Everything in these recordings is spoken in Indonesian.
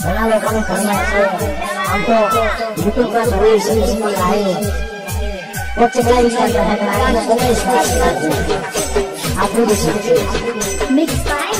Selalu kami Aku. Mix by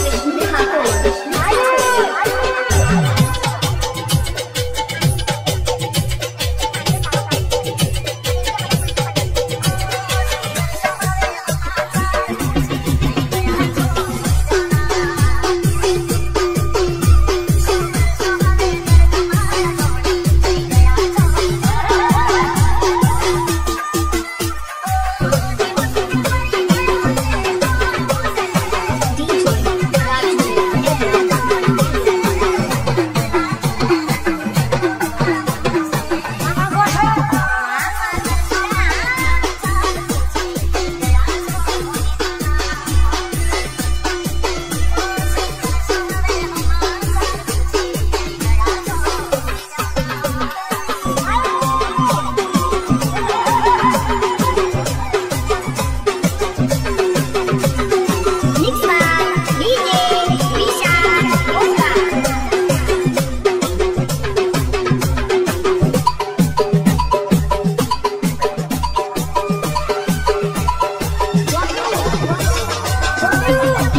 Oh,